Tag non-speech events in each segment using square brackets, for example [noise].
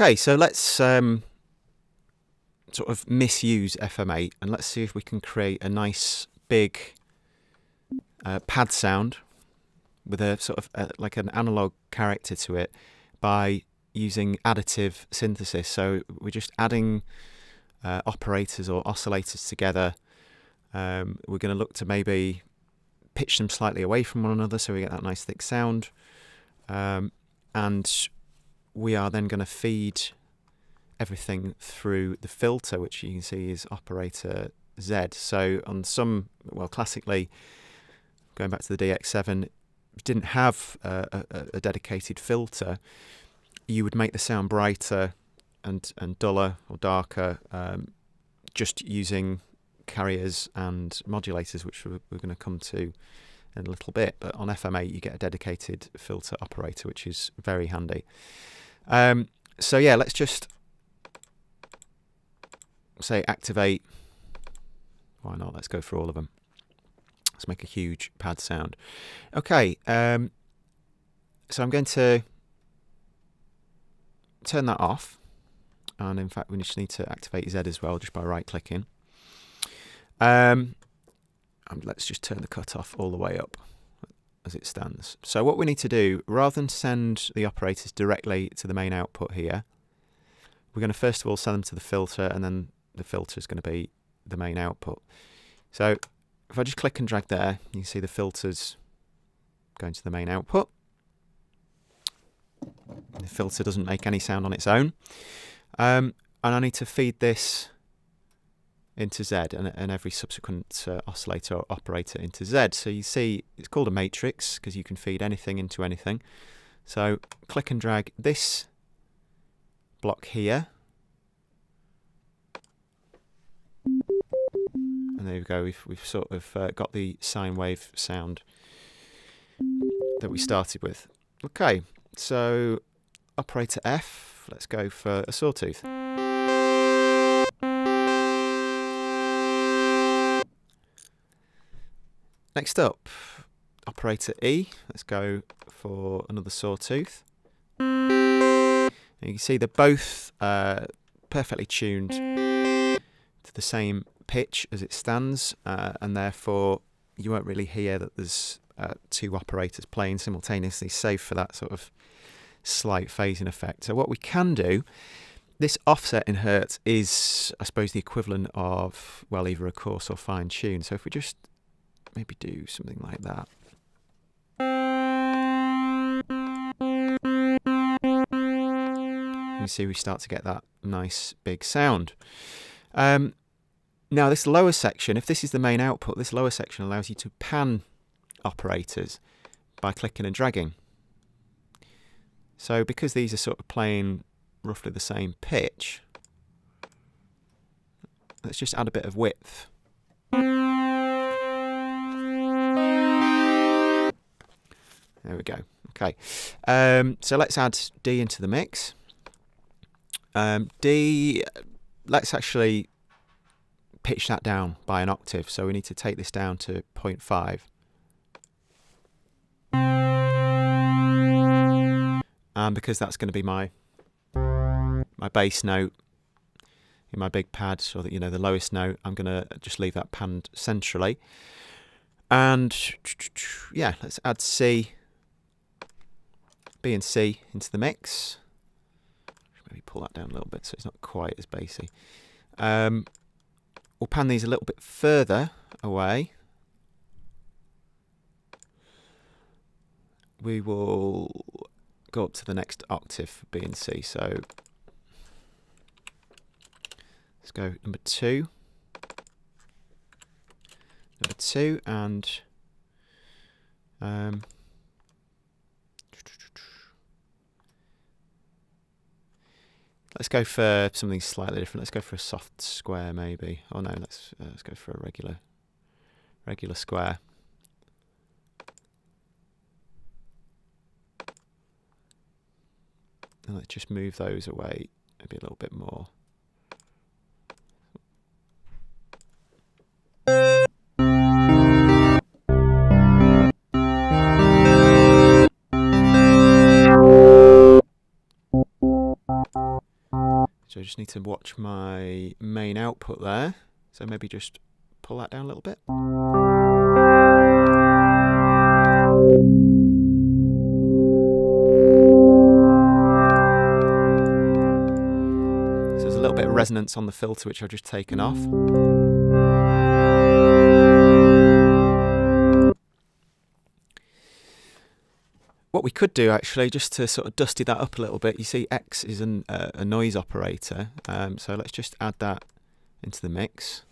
Okay, so let's um, sort of misuse FM8 and let's see if we can create a nice big uh, pad sound with a sort of uh, like an analog character to it by using additive synthesis. So we're just adding uh, operators or oscillators together. Um, we're going to look to maybe pitch them slightly away from one another so we get that nice thick sound. Um, and we are then going to feed everything through the filter, which you can see is operator Z. So on some, well, classically, going back to the DX7, didn't have a, a, a dedicated filter, you would make the sound brighter and and duller or darker um, just using carriers and modulators, which we're, we're going to come to in a little bit. But on FM8, you get a dedicated filter operator, which is very handy. Um, so yeah, let's just say activate. Why not? Let's go for all of them. Let's make a huge pad sound. Okay, um, so I'm going to turn that off. And in fact, we just need to activate Z as well just by right clicking. Um, and let's just turn the cut off all the way up as it stands. So what we need to do, rather than send the operators directly to the main output here, we're going to first of all send them to the filter and then the filter is going to be the main output. So if I just click and drag there, you can see the filters going to the main output. The filter doesn't make any sound on its own. Um, and I need to feed this into Z and, and every subsequent uh, oscillator or operator into Z. So you see it's called a matrix because you can feed anything into anything. So click and drag this block here And there we go, we've, we've sort of uh, got the sine wave sound that we started with. Okay, so operator F, let's go for a sawtooth. Next up, operator E, let's go for another sawtooth. And you can see they're both uh, perfectly tuned to the same pitch as it stands, uh, and therefore you won't really hear that there's uh, two operators playing simultaneously, save for that sort of slight phasing effect. So what we can do, this offset in hertz is, I suppose, the equivalent of, well, either a coarse or fine tune. So if we just maybe do something like that. You see we start to get that nice big sound. Um, now this lower section, if this is the main output, this lower section allows you to pan operators by clicking and dragging. So because these are sort of playing roughly the same pitch, let's just add a bit of width. There we go. Okay, um, so let's add D into the mix. Um, D, let's actually pitch that down by an octave. So we need to take this down to 0.5. And because that's going to be my my bass note in my big pad, so that you know the lowest note, I'm going to just leave that panned centrally. And yeah, let's add C, B and C into the mix. Maybe pull that down a little bit so it's not quite as bassy. Um, We'll pan these a little bit further away. We will go up to the next octave for B and C. So let's go number two. Number two and um, Let's go for something slightly different. Let's go for a soft square, maybe. Oh no, let's uh, let's go for a regular regular square. And let's just move those away maybe a little bit more. Just need to watch my main output there. So maybe just pull that down a little bit. So there's a little bit of resonance on the filter which I've just taken off. We could do actually, just to sort of dusty that up a little bit, you see X is an, uh, a noise operator, um, so let's just add that into the mix.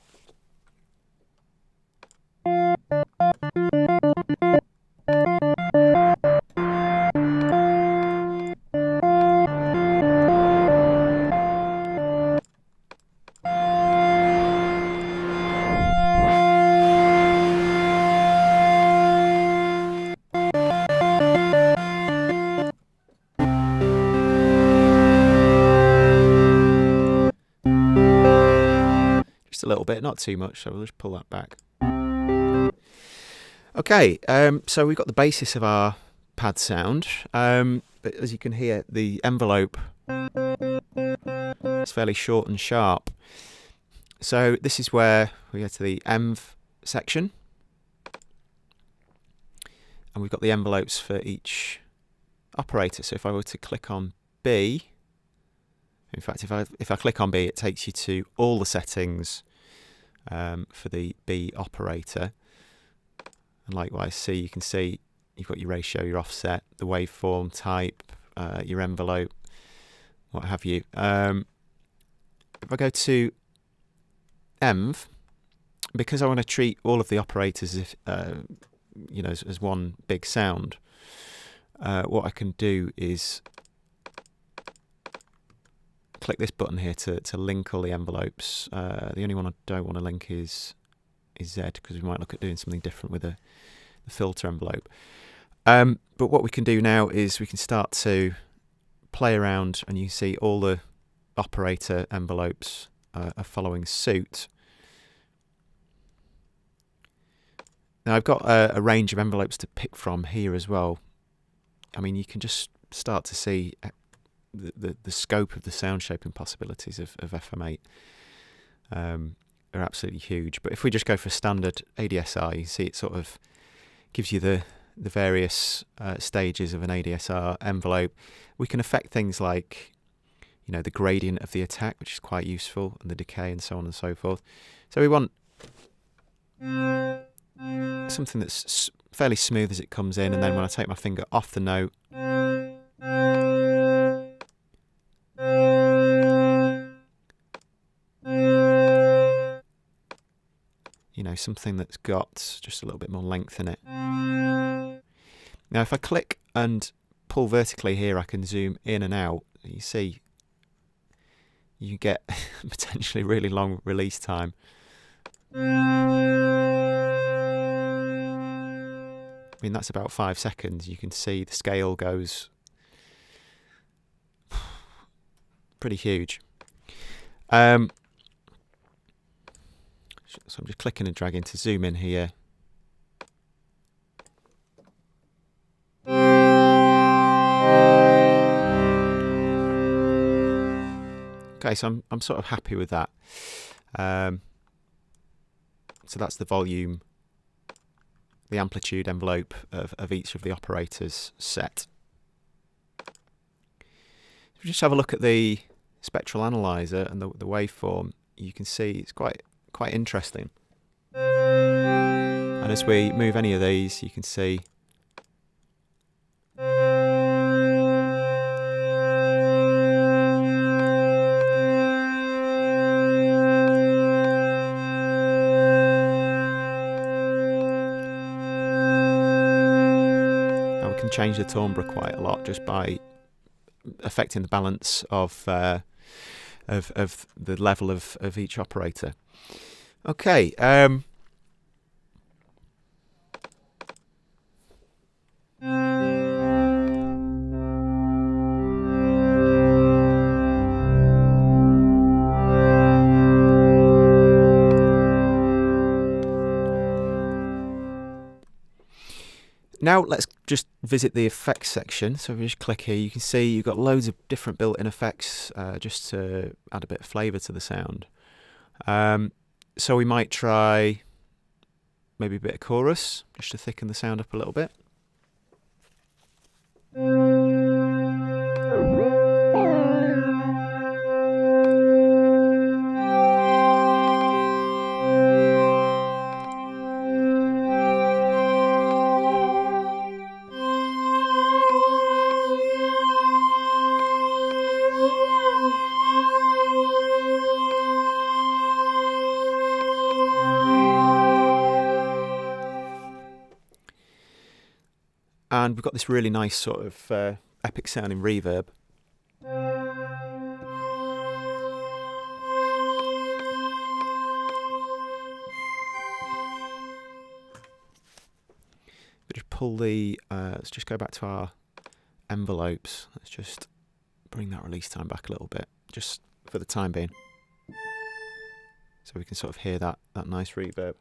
Just a little bit, not too much, so we'll just pull that back. Okay, um, so we've got the basis of our pad sound. Um, but as you can hear, the envelope is fairly short and sharp. So this is where we go to the env section. And we've got the envelopes for each operator. So if I were to click on B, in fact, if I if I click on B, it takes you to all the settings um, for the B operator. And likewise, C, you can see you've got your ratio, your offset, the waveform type, uh, your envelope, what have you. Um, if I go to env, because I want to treat all of the operators as if, uh, you know, as, as, one big sound, uh, what I can do is click this button here to, to link all the envelopes. Uh, the only one I don't want to link is is Z because we might look at doing something different with a, the filter envelope. Um, but what we can do now is we can start to play around and you see all the operator envelopes uh, are following suit. Now I've got a, a, range of envelopes to pick from here as well. I mean, you can just start to see the, the, scope of the sound shaping possibilities of, of FM8 um, are absolutely huge. But if we just go for standard ADSR, you see it sort of gives you the the various uh, stages of an ADSR envelope. We can affect things like, you know, the gradient of the attack, which is quite useful, and the decay, and so on and so forth. So we want something that's fairly smooth as it comes in, and then when I take my finger off the note, know, something that's got just a little bit more length in it. Now if I click and pull vertically here, I can zoom in and out. You see, you get [laughs] potentially really long release time. I mean, that's about five seconds. You can see the scale goes [sighs] pretty huge. Um, so I'm just clicking and dragging to zoom in here. Okay, so I'm, I'm sort of happy with that. Um, so that's the volume, the amplitude envelope of, of each of the operators set. If we just have a look at the spectral analyzer and the, the waveform, you can see it's quite quite interesting. And as we move any of these, you can see Now we can change the timbre quite a lot just by affecting the balance of uh, of, of the level of, of each operator. Okay. Um, Now let's just visit the effects section. So if we just click here, you can see you've got loads of different built-in effects uh, just to add a bit of flavour to the sound. Um, so we might try maybe a bit of chorus just to thicken the sound up a little bit. And we've got this really nice sort of uh, epic sounding reverb. But just pull the, uh, let's just go back to our envelopes. Let's just bring that release time back a little bit, just for the time being. So we can sort of hear that, that nice reverb.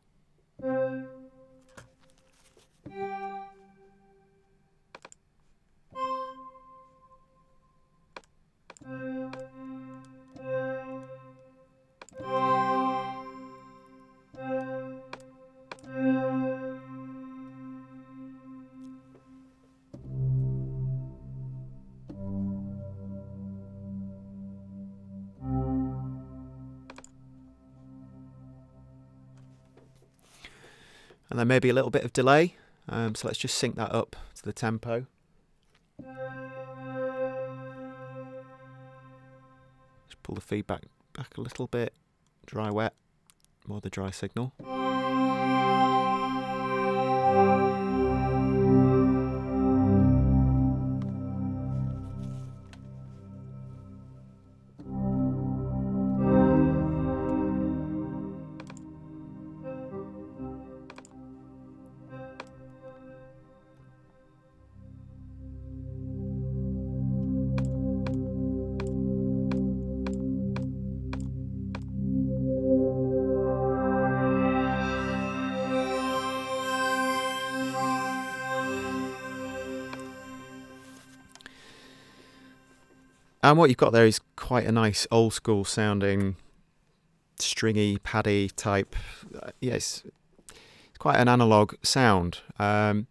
And may be a little bit of delay. Um, so let's just sync that up to the tempo. Just pull the feedback back a little bit. Dry, wet, more the dry signal. And what you've got there is quite a nice old school sounding, stringy, paddy type. Uh, yes, it's quite an analog sound. Um,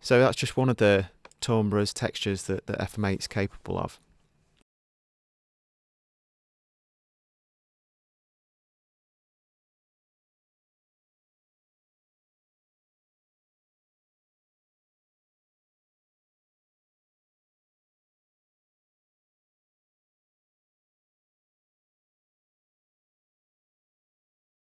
so that's just one of the timbres textures that, that FM8 is capable of.